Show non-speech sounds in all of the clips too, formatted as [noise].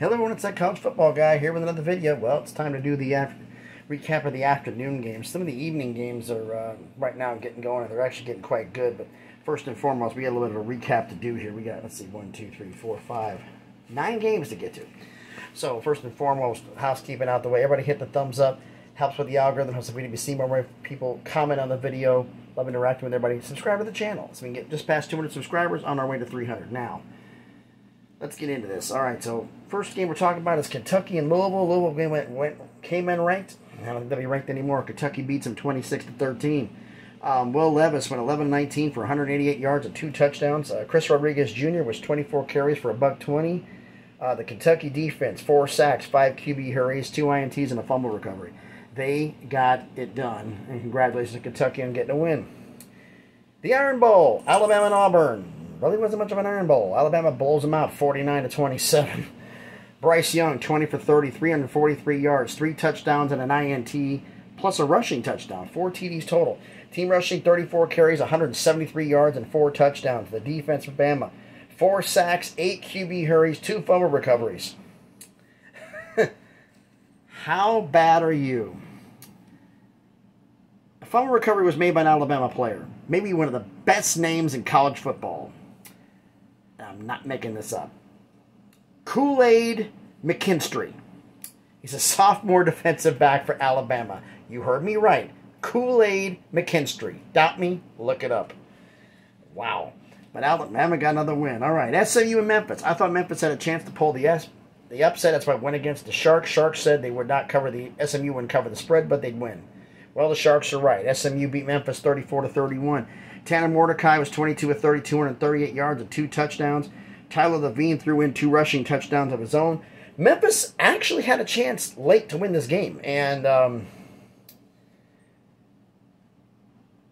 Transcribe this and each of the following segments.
Hello everyone, it's that college football guy here with another video. Well, it's time to do the recap of the afternoon games. Some of the evening games are uh, right now getting going, and they're actually getting quite good. But first and foremost, we got a little bit of a recap to do here. We got, let's see, one, two, three, four, five, nine games to get to. So first and foremost, housekeeping out the way. Everybody hit the thumbs up. Helps with the algorithm. Helps the video be seen more people. Comment on the video. Love interacting with everybody. Subscribe to the channel so we can get just past 200 subscribers on our way to 300. Now, let's get into this. All right, so first game we're talking about is Kentucky and Louisville. Louisville game went, went came in ranked. I don't think they'll be ranked anymore. Kentucky beats them 26 to 13. Um, Will Levis went 11 19 for 188 yards and two touchdowns. Uh, Chris Rodriguez Jr. was 24 carries for a buck 20. Uh, the Kentucky defense, four sacks, five QB hurries, two INTs, and a fumble recovery. They got it done. And congratulations to Kentucky on getting a win. The Iron Bowl, Alabama and Auburn really wasn't much of an iron bowl. Alabama bowls them out 49 to 27. [laughs] Bryce Young, 20 for 30, 343 yards, three touchdowns and an INT, plus a rushing touchdown, four TDs total. Team rushing 34 carries, 173 yards, and four touchdowns. The defense for Bama, four sacks, eight QB hurries, two fumble recoveries. [laughs] How bad are you? A fumble recovery was made by an Alabama player, maybe one of the best names in college football. I'm not making this up. Kool Aid McKinstry. He's a sophomore [laughs] defensive back for Alabama. You heard me right. Kool Aid McKinstry. Doubt me? Look it up. Wow. But Alabama got another win. All right. SMU and Memphis. I thought Memphis had a chance to pull the S. The upset, that's why I went against the Sharks. Sharks said they would not cover the SMU wouldn't cover the spread, but they'd win. Well, the Sharks are right. SMU beat Memphis 34 to 31. Tanner Mordecai was 22 with 30, 238 yards and two touchdowns. Tyler Lavine threw in two rushing touchdowns of his own. Memphis actually had a chance late to win this game, and um,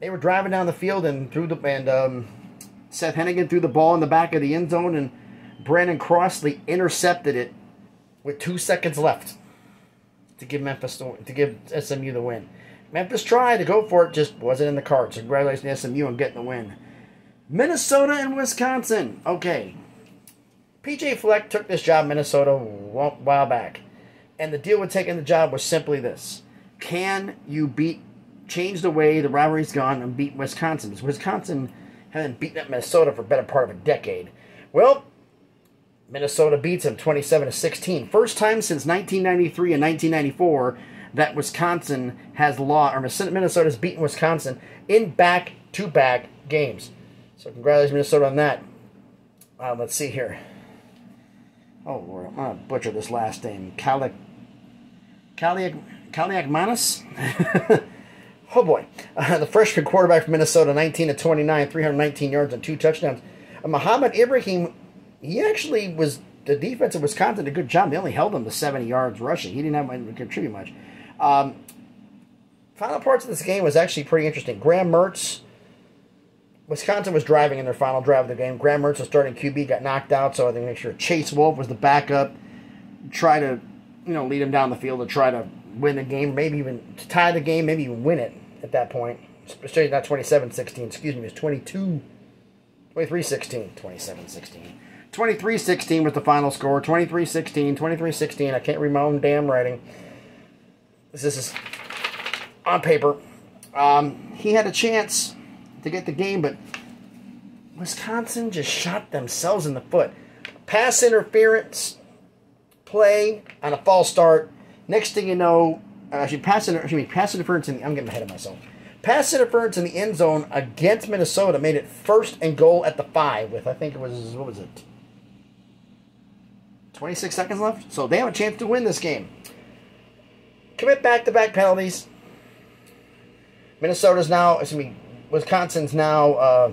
they were driving down the field and threw the and um, Seth Henigan threw the ball in the back of the end zone, and Brandon Crossley intercepted it with two seconds left to give Memphis to give SMU the win. Memphis tried to go for it, just wasn't in the cards. Congratulations SMU on getting the win. Minnesota and Wisconsin. Okay. PJ Fleck took this job in Minnesota a while back. And the deal with taking the job was simply this. Can you beat, change the way the rivalry's gone and beat Wisconsin? Because Wisconsin hasn't beaten up Minnesota for a better part of a decade. Well, Minnesota beats them 27 to 16. First time since 1993 and 1994 that Wisconsin has lost, or Minnesota has beaten Wisconsin in back to back games. So, congratulations, Minnesota, on that. Uh, let's see here. Oh, Lord, I'm going to butcher this last name. Kalik. Kaliak. Kaliakmanis? [laughs] oh, boy. Uh, the freshman quarterback from Minnesota, 19 to 29, 319 yards and two touchdowns. Uh, Mohamed Ibrahim, he actually was the defense of Wisconsin did a good job. They only held him to 70 yards rushing. He didn't have much to contribute much. Um, final parts of this game was actually pretty interesting. Graham Mertz, Wisconsin was driving in their final drive of the game. Graham Mertz, the starting QB, got knocked out, so I think make sure Chase Wolf was the backup. Try to, you know, lead him down the field to try to win the game, maybe even tie the game, maybe even win it at that point. Especially not 27-16, excuse me, it was 22 23-16, 27-16. 23-16 was the final score. 23-16, 23-16. I can't read my own damn writing. This is on paper. Um, he had a chance to get the game, but Wisconsin just shot themselves in the foot. Pass interference play on a false start. Next thing you know, actually pass, inter- excuse me, pass interference. In the, I'm getting ahead of myself. Pass interference in the end zone against Minnesota made it first and goal at the five with I think it was what was it 26 seconds left. So they have a chance to win this game. Commit back-to-back penalties. Minnesota's now, excuse me, Wisconsin's now, uh,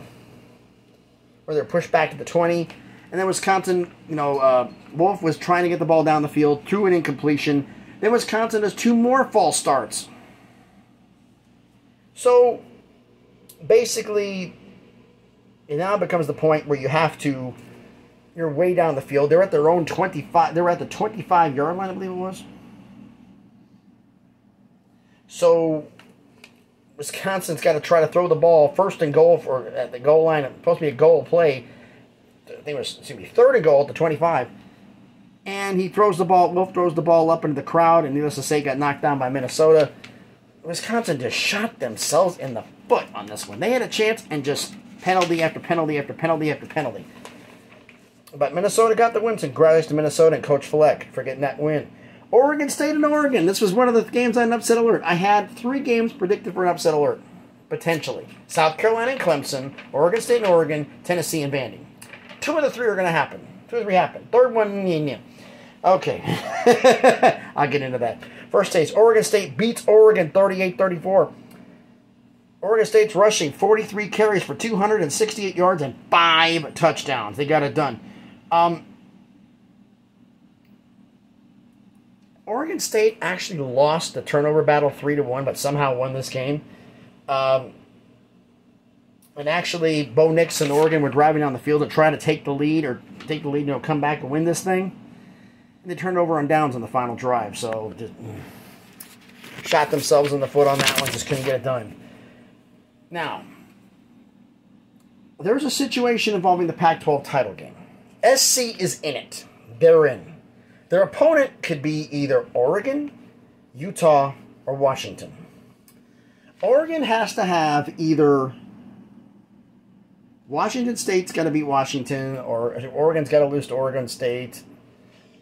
where they're pushed back to the 20. And then Wisconsin, you know, uh, Wolf was trying to get the ball down the field, threw an incompletion. Then Wisconsin has two more false starts. So, basically, it now becomes the point where you have to you're way down the field. They're at their own 25. They're at the 25 yard line, I believe it was. So Wisconsin's got to try to throw the ball first and goal for at the goal line. It's supposed to be a goal play. I think it was excuse me, third and goal at the 25. And he throws the ball, Wolf throws the ball up into the crowd, and needless to say, got knocked down by Minnesota. Wisconsin just shot themselves in the foot on this one. They had a chance and just penalty after penalty after penalty after penalty. But Minnesota got the win. Congrats to Minnesota and Coach Fleck for getting that win. Oregon State and Oregon. This was one of the games on an upset alert. I had three games predicted for an upset alert, potentially. South Carolina and Clemson, Oregon State and Oregon, Tennessee and Vandy. Two of the three are going to happen. Two or three happen. Third one, yeah, yeah. Okay. [laughs] I'll get into that. First stage, Oregon State beats Oregon 38-34. Oregon State's rushing 43 carries for 268 yards and five touchdowns. They got it done. Um, Oregon State actually lost the turnover battle three to one, but somehow won this game. Um, and actually, Bo Nix and Oregon were driving down the field and trying to take the lead or take the lead, you know, come back and win this thing. And they turned over on downs on the final drive, so just shot themselves in the foot on that one. Just couldn't get it done. Now, there's a situation involving the Pac-12 title game. SC is in it. They're in. Their opponent could be either Oregon, Utah, or Washington. Oregon has to have either Washington State's got to beat Washington, or Oregon's got to lose to Oregon State.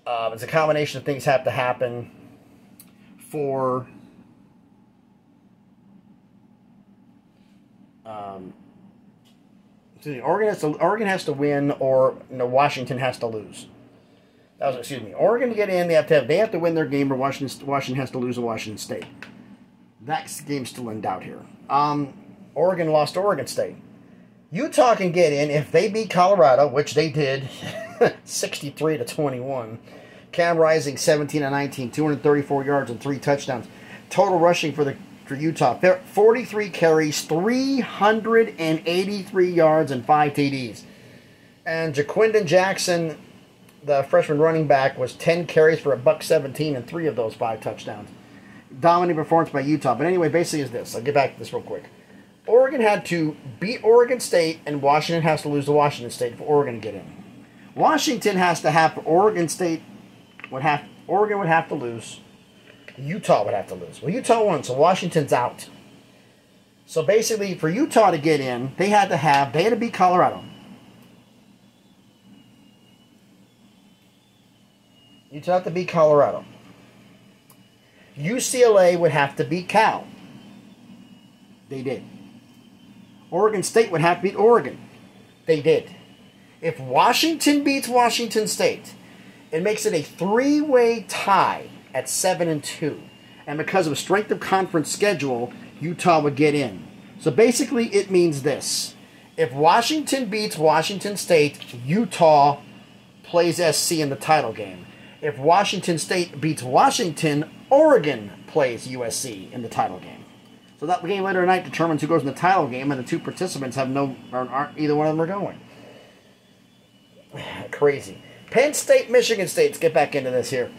Uh, it's a combination of things have to happen for um, Oregon has to Oregon has to win, or you know, Washington has to lose. Was, excuse me. Oregon to get in, they have to have they have to win their game, or Washington Washington has to lose to Washington State. That game's still in doubt here. Um, Oregon lost to Oregon State. Utah can get in if they beat Colorado, which they did, [laughs] 63 to 21. Cam Rising 17 to 19, 234 yards and three touchdowns. Total rushing for the for Utah, 43 carries, 383 yards and five TDs. And Ja'Quinden Jackson, the freshman running back, was 10 carries for a buck 17 and three of those five touchdowns. Dominating performance by Utah. But anyway, basically is this. I'll get back to this real quick. Oregon had to beat Oregon State, and Washington has to lose to Washington State for Oregon to get in. Washington has to have Oregon State would have Oregon would have to lose. Utah would have to lose. Well, Utah won, so Washington's out. So basically, for Utah to get in, they had to have they had to beat Colorado. Utah had to beat Colorado. UCLA would have to beat Cal. They did. Oregon State would have to beat Oregon. They did. If Washington beats Washington State, it makes it a three-way tie at seven and two, and because of strength of conference schedule, Utah would get in. So basically, it means this: if Washington beats Washington State, Utah plays SC in the title game. If Washington State beats Washington, Oregon plays USC in the title game. So that game later tonight determines who goes in the title game, and the two participants have no, aren't either one of them are going. [sighs] Crazy. Penn State, Michigan State. Let's get back into this here.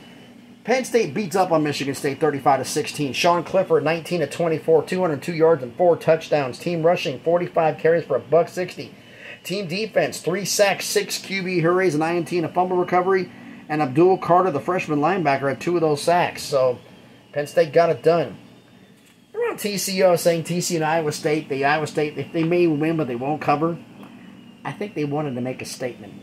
Penn State beats up on Michigan State 35 to 16. Sean Clifford 19 to 24, 202 yards and four touchdowns. Team rushing 45 carries for a buck 60. Team defense three sacks, six QB hurries, an INT and a fumble recovery. And Abdul Carter, the freshman linebacker, had two of those sacks. So Penn State got it done. Around TCU, I was saying TCU and Iowa State, the Iowa State, if they may win, but they won't cover. I think they wanted to make a statement.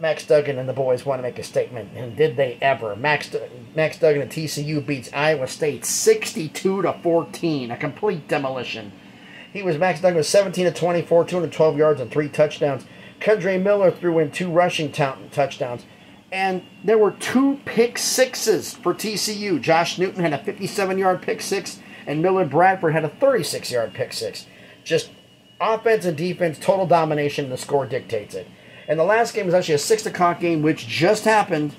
Max Duggan and the boys want to make a statement, and did they ever? Max Max Duggan and TCU beats Iowa State 62 to 14, a complete demolition. He was Max Duggan was 17 to 24, 212 yards and three touchdowns. Kendre Miller threw in two rushing t- touchdowns. And there were two pick sixes for TCU. Josh Newton had a 57 yard pick six, and Millard Bradford had a 36 yard pick six. Just offense and defense, total domination, and the score dictates it. And the last game was actually a 6 o'clock game, which just happened.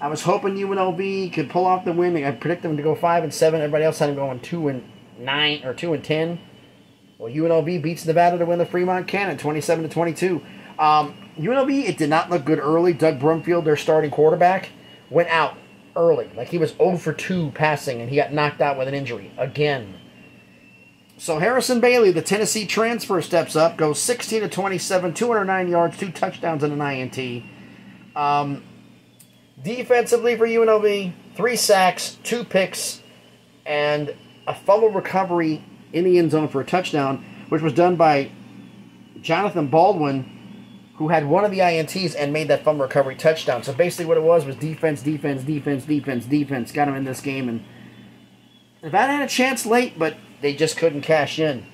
I was hoping UNLV could pull off the win. I predicted them to go 5 and 7. Everybody else had them going 2 and 9 or 2 and 10. Well, UNLV beats Nevada to win the Fremont Cannon 27 to 22. Um, UNLV, it did not look good early. Doug Brumfield, their starting quarterback, went out early. Like he was 0 for 2 passing, and he got knocked out with an injury again. So Harrison Bailey, the Tennessee transfer, steps up, goes 16 to 27, 209 yards, two touchdowns, and an INT. Um, Defensively for UNLV, three sacks, two picks, and a fumble recovery in the end zone for a touchdown, which was done by Jonathan Baldwin, who had one of the INTs and made that fumble recovery touchdown. So basically, what it was was defense, defense, defense, defense, defense got him in this game, and Nevada had a chance late, but they just couldn't cash in.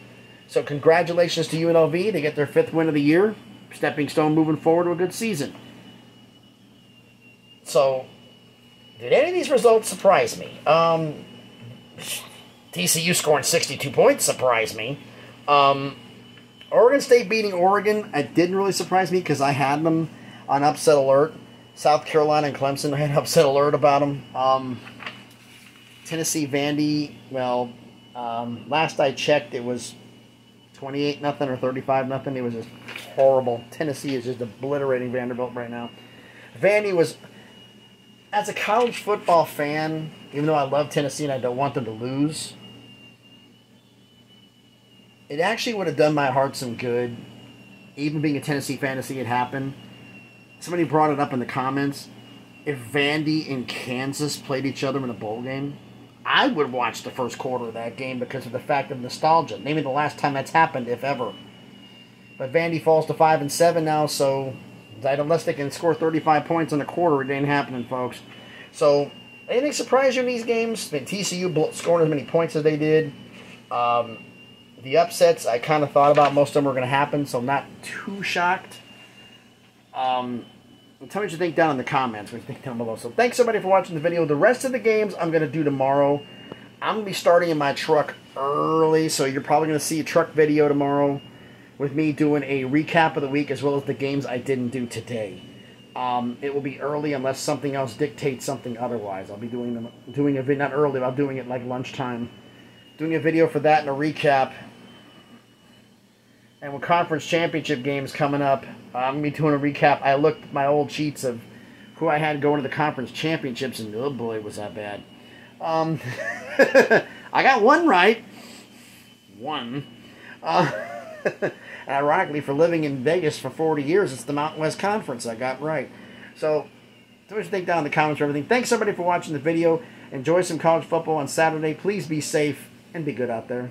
So congratulations to UNLV. They get their fifth win of the year. Stepping stone moving forward to a good season. So, did any of these results surprise me? Um, TCU scoring 62 points surprised me. Um, Oregon State beating Oregon, it didn't really surprise me because I had them on upset alert. South Carolina and Clemson, [laughs] had upset alert about them. Um, Tennessee Vandy, well, um, last I checked, it was 28 nothing or 35 nothing. It was just horrible. Tennessee is just obliterating Vanderbilt right now. Vandy was, as a college football fan, even though I love Tennessee and I don't want them to lose, it actually would have done my heart some good, even being a Tennessee fan to see it happen. Somebody brought it up in the comments. If Vandy and Kansas played each other in a bowl game, I would watch the first quarter of that game because of the fact of nostalgia. Maybe the last time that's happened, if ever. But Vandy falls to five and seven now, so unless they can score 35 points in a quarter, it ain't happening, folks. So, anything surprise you in these games? I mean, TCU scoring as many points as they did. Um, the upsets, I kind of thought about most of them were going to happen, so I'm not too shocked. Um, tell me what you think down in the comments. What you think down below. So thanks everybody for watching the video. The rest of the games I'm going to do tomorrow. I'm going to be starting in my truck early, so you're probably going to see a truck video tomorrow with me doing a recap of the week as well as the games I didn't do today. Um, it will be early unless something else dictates something otherwise. I'll be doing them doing a video not early, but I'm doing it like lunchtime. Doing a video for that and a recap and with conference championship games coming up, I'm gonna be doing a recap. I looked at my old sheets of who I had going to the conference championships, and oh boy, was that bad. Um, [laughs] I got one right. One. Uh, [laughs] ironically, for living in Vegas for 40 years, it's the Mountain West Conference I got right. So, do what you think down in the comments for everything. Thanks everybody for watching the video. Enjoy some college football on Saturday. Please be safe and be good out there.